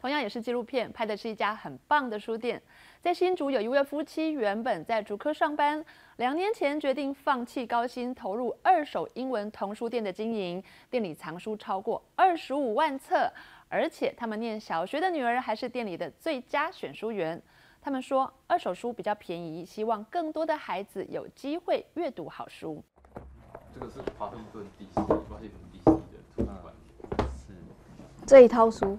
同样也是纪录片，拍的是一家很棒的书店。在新竹有一位夫妻，原本在竹科上班，两年前决定放弃高薪，投入二手英文童书店的经营。店里藏书超过二十五万册，而且他们念小学的女儿还是店里的最佳选书员。他们说，二手书比较便宜，希望更多的孩子有机会阅读好书。这个是华盛顿 DC，华盛顿 DC 的图书馆。是这一套书。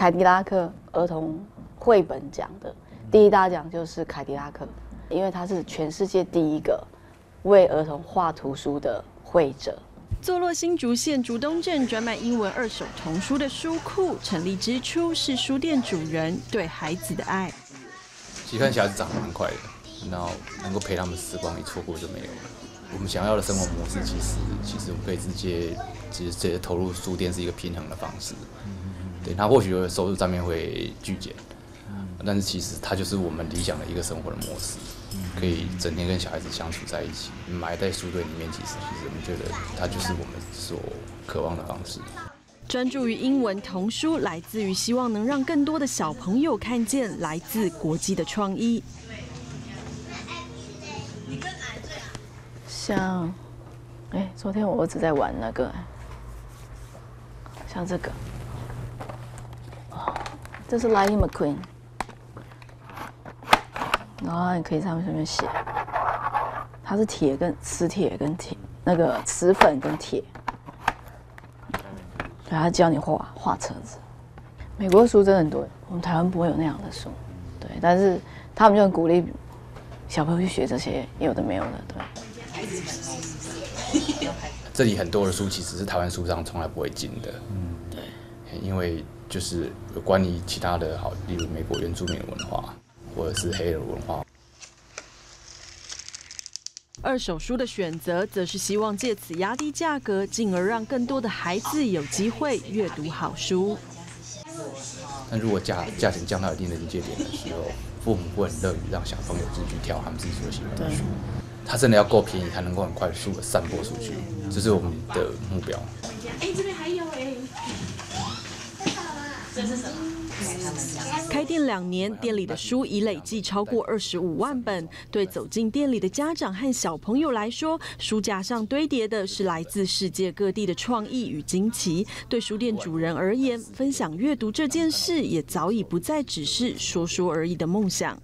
凯迪拉克儿童绘本奖的第一大奖就是凯迪拉克，因为他是全世界第一个为儿童画图书的绘者。坐落新竹县竹东镇，专卖英文二手童书的书库，成立之初是书店主人对孩子的爱。其实看小孩子长得蛮快的，然后能够陪他们时光一错过就没有了。我们想要的生活模式，其实其实我们可以直接，其实直接投入书店是一个平衡的方式。对他或许收入上面会巨减，但是其实它就是我们理想的一个生活的模式，可以整天跟小孩子相处在一起，埋在书堆里面。其实，其实我们觉得它就是我们所渴望的方式。专注于英文童书，来自于希望能让更多的小朋友看见来自国际的创意。像，哎，昨天我儿子在玩那个，像这个。这是 Lightning McQueen，然后你可以上面上面写，它是铁跟磁铁跟铁，那个磁粉跟铁，对，他教你画画车子。美国书真的很多，我们台湾不会有那样的书，对，但是他们就很鼓励小朋友去学这些有的没有的，对。这里很多的书其实是台湾书上从来不会进的，嗯，对，因为。就是有关于其他的好，例如美国原住民文化，或者是黑人文化。二手书的选择，则是希望借此压低价格，进而让更多的孩子有机会阅读好书。但如果价价钱降到一定的临界点的时候，父母会很乐于让小朋友自己去挑他们自己所喜欢的书。它真的要够便宜，才能够很快速的散播出去，这是我们的目标。哎，这边还有哎。开店两年，店里的书已累计超过二十五万本。对走进店里的家长和小朋友来说，书架上堆叠的是来自世界各地的创意与惊奇。对书店主人而言，分享阅读这件事也早已不再只是说说而已的梦想。